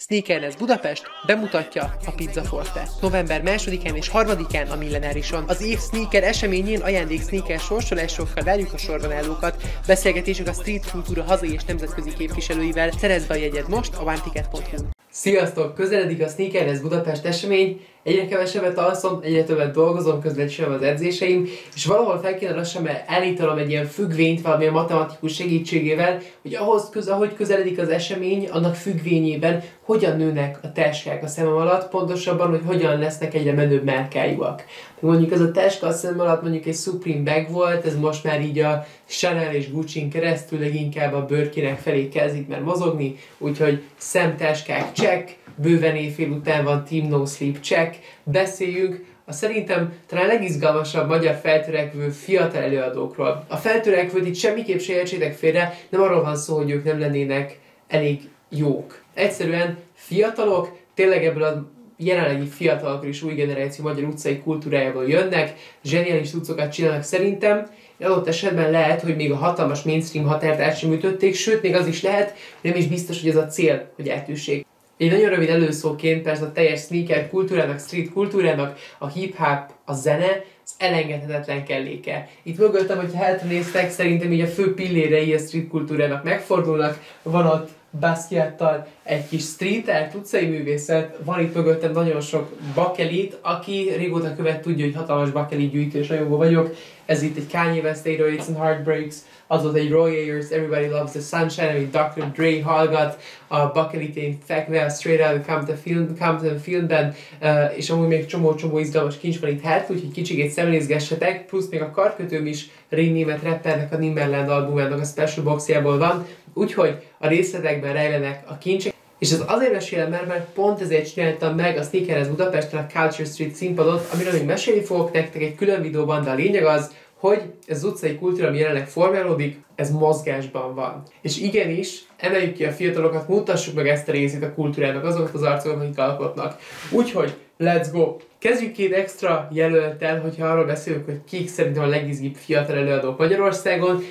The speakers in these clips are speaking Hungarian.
Sneakerless Budapest bemutatja a Pizza Forte. November 2-án és 3-án a Millenárison. Az év sneaker eseményén ajándék sneaker sorsolásokkal várjuk a sorban állókat. Beszélgetések a street kultúra hazai és nemzetközi képviselőivel. Szerezd be a jegyed most a vanticket.hu. Sziasztok! Közeledik a Sneakerless Budapest esemény, egyre kevesebbet alszom, egyre többet dolgozom, közben csinálom az edzéseim, és valahol fel kéne lassan, mert elítalom egy ilyen függvényt valamilyen matematikus segítségével, hogy ahhoz, köz, ahogy közeledik az esemény, annak függvényében hogyan nőnek a táskák a szemem alatt, pontosabban, hogy hogyan lesznek egyre menőbb márkájúak. Mondjuk ez a táska a szemem alatt mondjuk egy Supreme bag volt, ez most már így a Chanel és gucci keresztül leginkább a bőrkinek felé kezdik már mozogni, úgyhogy szemtáskák check, bőven éjfél után van Team No Sleep check, beszéljünk a szerintem talán legizgalmasabb magyar feltörekvő fiatal előadókról. A feltörekvőt itt semmiképp se értsétek félre, nem arról van szó, hogy ők nem lennének elég jók. Egyszerűen fiatalok, tényleg ebből a jelenlegi fiatalok és új generáció magyar utcai kultúrájából jönnek, zseniális tucokat csinálnak szerintem, adott esetben lehet, hogy még a hatalmas mainstream határt át sem ütötték, sőt, még az is lehet, nem is biztos, hogy ez a cél, hogy eltűssék. Egy nagyon rövid előszóként persze a teljes sneaker kultúrának, street kultúrának, a hip-hop, a zene, az elengedhetetlen kelléke. Itt mögöttem, hogy hátra néztek, szerintem így a fő pillérei a street kultúrának megfordulnak. Van ott Basquiattal egy kis street art, utcai művészet, van itt mögöttem nagyon sok bakelit, aki régóta követ tudja, hogy hatalmas bakelit gyűjtős rajongó vagyok. Ez itt egy Kanye West 808 and Heartbreaks, az volt egy Roy Ayers, Everybody Loves the Sunshine, amit Dr. Dre hallgat, a bakelitén fekve, a Straight Outta Compton, film, Compton filmben, uh, és amúgy még csomó-csomó izgalmas kincs van itt hát, úgyhogy kicsikét szemlézgessetek, plusz még a karkötőm is Rin Német rappernek a Nimmerland albumának a special boxjából van, úgyhogy a részletekben rejlenek a kincsek, és ez azért mesélem el, mert pont ezért csináltam meg a Sneakerhez Budapesten a Culture Street színpadot, amiről még mesélni fogok nektek egy külön videóban, de a lényeg az, hogy ez az utcai kultúra, ami jelenleg formálódik, ez mozgásban van. És igenis, emeljük ki a fiatalokat, mutassuk meg ezt a részét a kultúrának, azokat az arcokat, akik alkotnak. Úgyhogy, let's go! Kezdjük két extra jelöltel, hogyha arról beszélünk, hogy kik szerintem a legizgibb fiatal előadók Magyarországon.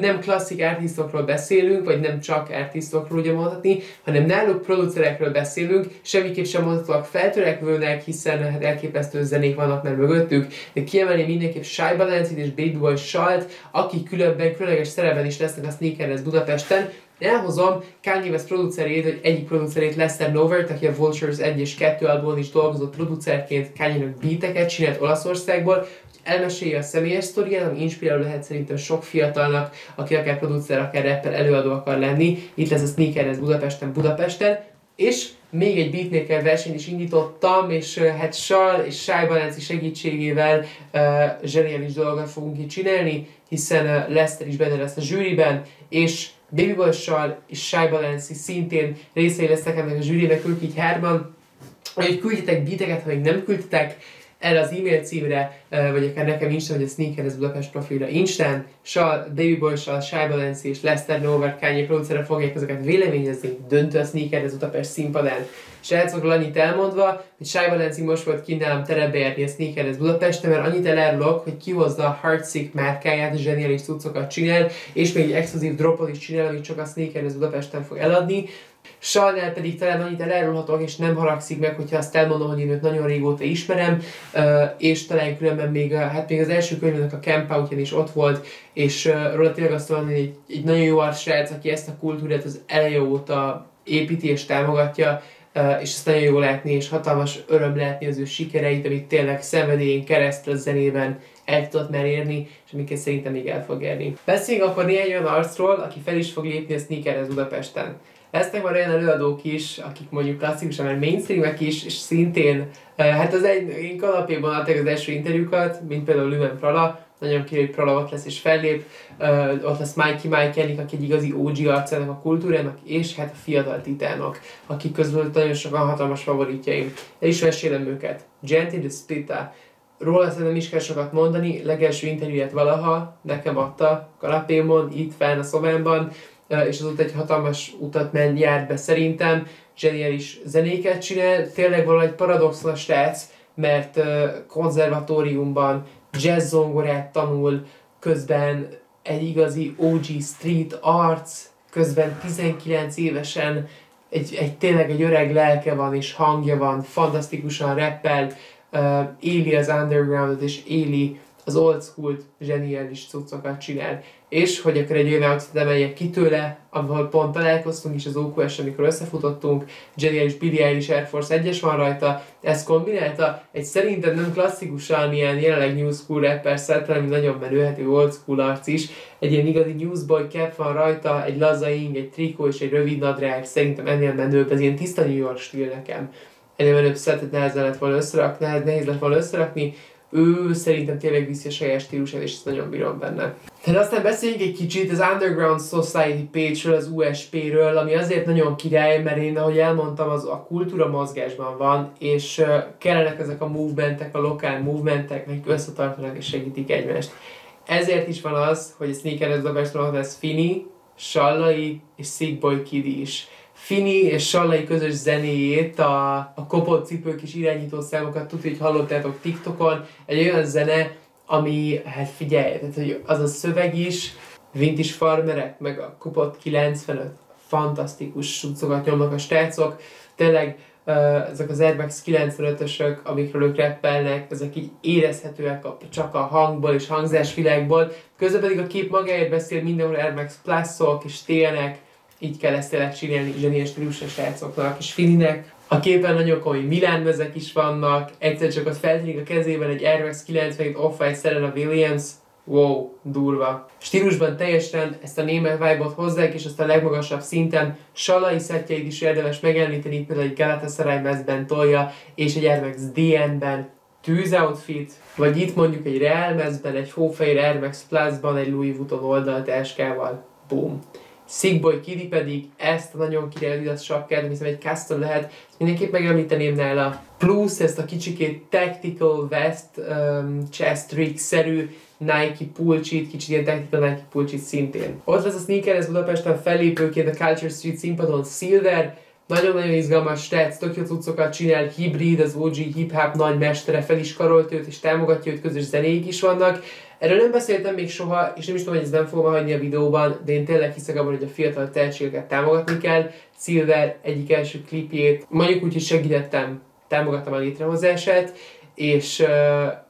Nem klasszik artistokról beszélünk, vagy nem csak artistokról ugye mondhatni, hanem náluk producerekről beszélünk, semmiképp sem mondhatóak feltörekvőnek, hiszen hát elképesztő zenék vannak már mögöttük, de kiemelni mindenképp Shy balance és Baby Boy Salt, akik különben különleges szerepben is lesznek a Sneakerhez Budapesten, elhozom Kanye West producerét, vagy egyik producerét Lester Novert, aki a Vultures 1 és 2 albumon is dolgozott producerként Kanye-nek beateket csinált Olaszországból, elmesélje a személyes sztoriát, ami inspiráló lehet szerintem sok fiatalnak, aki akár producer, akár rapper előadó akar lenni. Itt lesz a Sneakerhez Budapesten, Budapesten. És még egy beatmaker versenyt is indítottam, és hát Sal és Shy Balenci segítségével uh, zseniális dolgokat fogunk itt csinálni, hiszen uh, Lester is benne lesz a zsűriben, és Baby Bossal és Shy Balenci szintén részei lesznek ennek a zsűrinek, ők így hárman, hogy küldjetek beateket, ha még nem küldtetek, erre az e-mail címre, vagy akár nekem Insta, vagy a Sneakerhez Budapest profilra Instán, Sal, Baby Boy, Sal, Shy Balenci és Lester Nover Kanye producere fogják ezeket véleményezni, döntő a Sneakerhez Budapest színpadán. Srácokról annyit elmondva, hogy Shy Balenci most volt kint nálam terepbe járni a Sneakerhez Budapesten, mert annyit elárulok, hogy kihozza a Heartsick márkáját, zseniális cuccokat csinál, és még egy exkluzív dropot is csinál, amit csak a Sneakerhez Budapesten fog eladni. Sajnál pedig talán annyit elárulhatok, és nem haragszik meg, hogyha azt elmondom, hogy én őt nagyon régóta ismerem, és talán különben még, hát még az első könyvének a Camp out is ott volt, és róla tényleg azt mondani, hogy egy, egy nagyon jó arcsrác, aki ezt a kultúrát az eleje óta építi és támogatja, és ezt nagyon jó látni, és hatalmas öröm látni az ő sikereit, amit tényleg szenvedélyén keresztül a zenében el tudott már érni, és amiket szerintem még el fog érni. Beszéljünk akkor néhány olyan arcról, aki fel is fog lépni a Sneakerhez Budapesten. Lesznek már olyan előadók is, akik mondjuk klasszikusan már mainstreamek is, és szintén, hát az egy, én kalapjában adták az első interjúkat, mint például Lümen Prala, nagyon kérő, hogy Prala ott lesz és fellép, uh, ott lesz Mikey Mike aki egy igazi OG arcának a kultúrának, és hát a fiatal titánok, akik közül nagyon sokan hatalmas favoritjaim. El is mesélem őket. Genti de Spita, róla szerintem is kell sokat mondani, legelső interjúját valaha nekem adta Kalapémon, itt fenn a szobámban, és azóta egy hatalmas utat ment, járt be szerintem, zseniális zenéket csinál, tényleg valahogy paradoxon a srác, mert konzervatóriumban jazz zongorát tanul, közben egy igazi OG street arc, közben 19 évesen egy, egy tényleg egy öreg lelke van, és hangja van, fantasztikusan rappel, uh, éli az undergroundot, és éli az old school zseniális cuccokat csinál. És hogy akkor egy olyan outfit emeljek ki tőle, ahol pont találkoztunk is az OQS, amikor összefutottunk, zseniális Billie Eilish Air Force 1-es van rajta, ezt kombinálta egy szerintem nem klasszikusan ilyen jelenleg new school rapper set, hanem nagyon menőhető old school arc is. Egy ilyen igazi newsboy cap van rajta, egy lazaing, egy trikó és egy rövid nadrág, szerintem ennél menőbb, ez ilyen tiszta New York stíl nekem. Ennél menőbb szetet nehezen lett volna összerakni, nehéz lett volna összerakni, ő szerintem tényleg viszi a saját stílusát, és ezt nagyon bírom benne. Tehát aztán beszéljünk egy kicsit az Underground Society page-ről, az USP-ről, ami azért nagyon király, mert én, ahogy elmondtam, az a kultúra mozgásban van, és uh, kellenek ezek a movementek, a lokál movementek, nekik összetartanak és segítik egymást. Ezért is van az, hogy a Sneaker Budapestről lesz Fini, Sallai és Sickboy Kid is. Fini és Sallai közös zenéjét, a, a kopott cipők és irányító számokat tudja, hogy hallottátok TikTokon, egy olyan zene, ami, hát figyelj, tehát, hogy az a szöveg is, vintage farmerek, meg a kopott 95, fantasztikus sucokat nyomnak a stácok, tényleg ezek az Air Max 95-ösök, amikről ők rappelnek, ezek így érezhetőek a, csak a hangból és hangzásvilágból, közben pedig a kép magáért beszél mindenhol Air Max Plus-ok és télnek, így kell ezt tényleg csinálni zseniás stílusra srácoknak, és Fininek. A képen nagyon komoly Milán mezek is vannak, egyszer csak ott feltűnik a kezében egy Air Max 90 Off-White Serena Williams, wow, durva. Stílusban teljesen ezt a német vibe-ot hozzák, és azt a legmagasabb szinten salai szettjeit is érdemes megemlíteni, például egy Galatasaray mezben tolja, és egy Air Max DN-ben tűz outfit, vagy itt mondjuk egy Real mezben, egy hófehér Air Max Plus-ban, egy Louis Vuitton oldaltáskával. Boom. Sickboy Kiddy pedig ezt a nagyon király Adidas sapkát, hiszem egy custom lehet, ezt mindenképp megemlíteném nála. Plusz ezt a kicsikét tactical vest, um, chest trick-szerű Nike pulcsit, kicsit ilyen tactical Nike pulcsit szintén. Ott lesz a sneaker, ez Budapesten fellépőként a Culture Street színpadon Silver, nagyon-nagyon izgalmas srác, tök jó cuccokat csinál, hibrid, az OG hip-hop nagy mestere, fel is karolt őt, és támogatja őt, közös zenéik is vannak. Erről nem beszéltem még soha, és nem is tudom, hogy ezt nem fogom hagyni a videóban, de én tényleg hiszek abban, hogy a fiatal tehetségeket támogatni kell. Silver egyik első klipjét, mondjuk úgy, hogy segítettem, támogattam a létrehozását, és,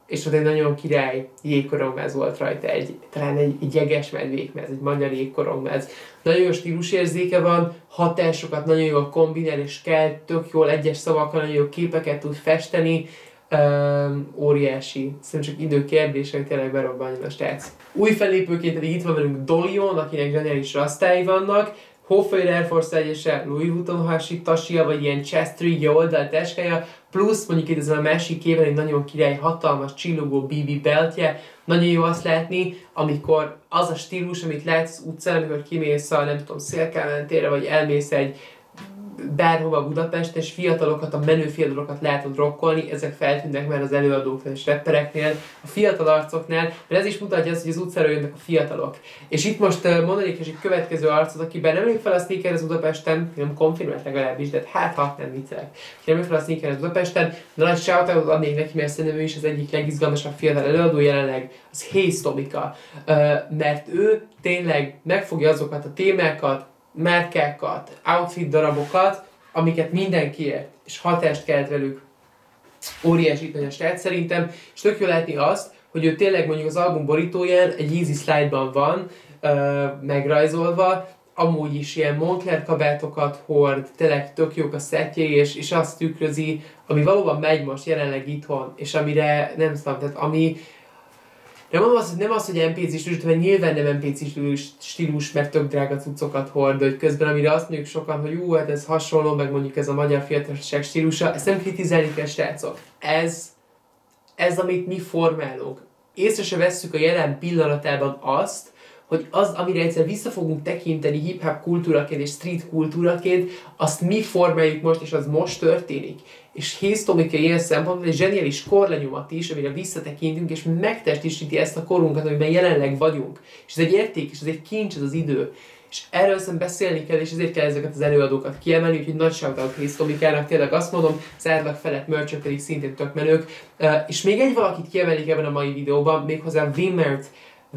és ott egy nagyon király jégkorongmez volt rajta, egy, talán egy, egy jeges medvékmez, egy magyar jégkorongmez. Nagyon jó stílusérzéke van, hatásokat nagyon jól kombinál és kell, tök jól egyes szavakkal nagyon jó képeket tud festeni, Um, óriási. Szerintem csak idő kérdése, hogy tényleg berobbanjon a stác. Új fellépőként pedig itt van velünk Dolion, akinek zseniális rasztái vannak, Hoffair Air Force 1 Louis Vuitton hasi tasia, vagy ilyen Chestrigge oldal teskája, plusz mondjuk itt ezen a másik képen egy nagyon király, hatalmas, csillogó BB beltje, nagyon jó azt látni, amikor az a stílus, amit látsz utcán, amikor kimész a, nem tudom, szélkámentére, vagy elmész egy bárhova Budapest, és fiatalokat, a menő fiatalokat látod rokkolni, ezek feltűnnek már az előadóknál és rappereknél, a fiatal arcoknál, mert ez is mutatja azt, hogy az utcára jönnek a fiatalok. És itt most mondanék is egy következő arcot, akiben nem fel a sneaker az Budapesten, nem konfirmált legalábbis, de hát ha nem viccelek. Ki nem fel a sneaker az Budapesten, de nagy shoutout adnék neki, mert szerintem ő is az egyik legizgalmasabb fiatal előadó jelenleg, az Hayes Tomika. mert ő tényleg megfogja azokat a témákat, márkákat, outfit darabokat, amiket mindenki ért, és hatást kelt velük. Óriási a srác szerintem, és tök jó látni azt, hogy ő tényleg mondjuk az album borítóján egy easy slide-ban van, uh, megrajzolva, amúgy is ilyen Moncler kabátokat hord, tényleg tök jók a szettjei, és, és azt tükrözi, ami valóban megy most jelenleg itthon, és amire nem tudom, tehát ami nem az, nem az, hogy NPC stílus, mert nyilván nem NPC stílus, mert tök drága cuccokat hord, hogy közben amire azt mondjuk sokan, hogy jó, hát ez hasonló, meg mondjuk ez a magyar fiatalság stílusa, ezt nem kritizálni kell, srácok. Ez, ez, amit mi formálunk. Észre se vesszük a jelen pillanatában azt, hogy az, amire egyszer vissza fogunk tekinteni hip-hop kultúraként és street kultúraként, azt mi formáljuk most, és az most történik. És Hésztomika ilyen szempontból egy zseniális korlenyomat is, amire visszatekintünk, és megtestesíti ezt a korunkat, amiben jelenleg vagyunk. És ez egy érték, és ez egy kincs, ez az idő. És erről szerintem beszélni kell, és ezért kell ezeket az előadókat kiemelni, úgyhogy nagy shoutout Hésztomikának, tényleg azt mondom, az felett merch pedig szintén tök menők. És még egy valakit kiemelik ebben a mai videóban, méghozzá Wimmert.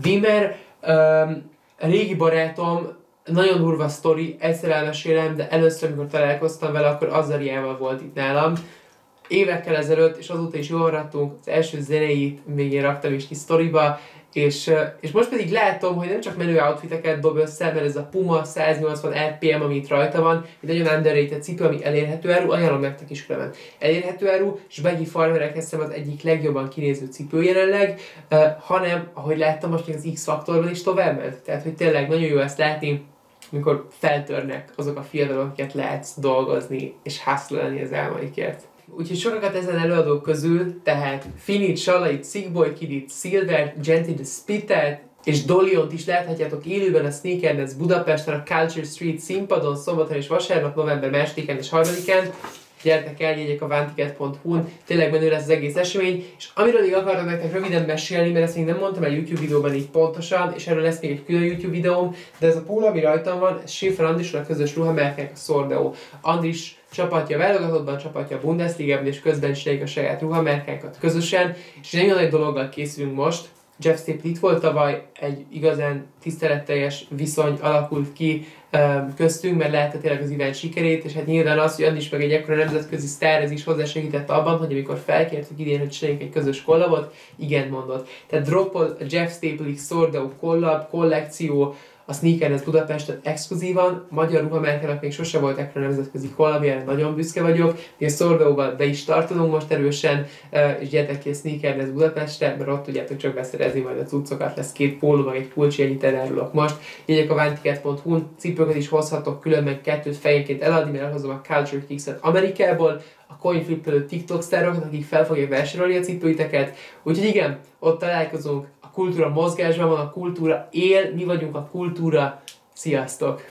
Wimmer um, régi barátom, nagyon durva sztori, egyszer elmesélem, de először, amikor találkoztam vele, akkor Azariával volt itt nálam. Évekkel ezelőtt, és azóta is jól maradtunk, az első zenéit még én raktam is ki sztoriba, és, és most pedig látom, hogy nem csak menő outfiteket dob össze, mert ez a Puma 180 RPM, ami itt rajta van, egy nagyon underrated cipő, ami elérhető áru, ajánlom nektek is különben. Elérhető áru, és Beggy Farmerek hiszem az egyik legjobban kinéző cipő jelenleg, uh, hanem, ahogy láttam, most még az X-faktorban is tovább ment. Tehát, hogy tényleg nagyon jó ezt látni, amikor feltörnek azok a fiatalok, akiket lehetsz dolgozni, és hustle az álmaikért. Úgyhogy sokakat ezen előadók közül, tehát Finit, Salait, Sickboy Kidit, Silver, Genty the Spitet, és Doliont is láthatjátok élőben a Sneakernets Budapesten, a Culture Street színpadon, szombaton és vasárnap, november 2-án és 3-án gyertek el, jegyek a vantiket.hu-n, tényleg menő lesz az egész esemény, és amiről még akartam nektek röviden mesélni, mert ezt még nem mondtam el YouTube videóban így pontosan, és erről lesz még egy külön YouTube videóm, de ez a póló, ami rajtam van, ez Schiffer Andrisról közös ruhamerkek a Sordeo. Andris csapatja válogatottban, csapatja a Bundesliga-ban, és közben csináljuk a saját ruhamerkákat közösen, és nagyon nagy dologgal készülünk most, Jeff Staple itt volt tavaly, egy igazán tiszteletteljes viszony alakult ki köztünk, mert lehetett tényleg az event sikerét, és hát nyilván az, hogy Andis meg egy ekkora nemzetközi sztár, ez is hozzásegített abban, hogy amikor felkértük idén, hogy csináljunk egy közös kollabot, igen mondott. Tehát droppol Jeff Staple X Sordau kollab, kollekció, a Sneakernet Budapesten exkluzívan, magyar ruhamerkenek még sose volt ekkora nemzetközi kollabjára, nagyon büszke vagyok. Mi a Szorveóval be is tartunk most erősen, és gyertek ki a Sneakernet Budapestre, mert ott tudjátok csak beszerezni majd a cuccokat, lesz két póló, meg egy pulcsi, ennyit elárulok most. Jegyek a vantiket.hu-n, cipőket is hozhatok, különben kettőt fejenként eladni, mert elhozom a Culture Kicks-et Amerikából, a coinflip TikTok sztárokat, akik fel fogják vásárolni a cipőiteket. Úgyhogy igen, ott találkozunk, kultúra mozgásban van, a kultúra él, mi vagyunk a kultúra. Sziasztok!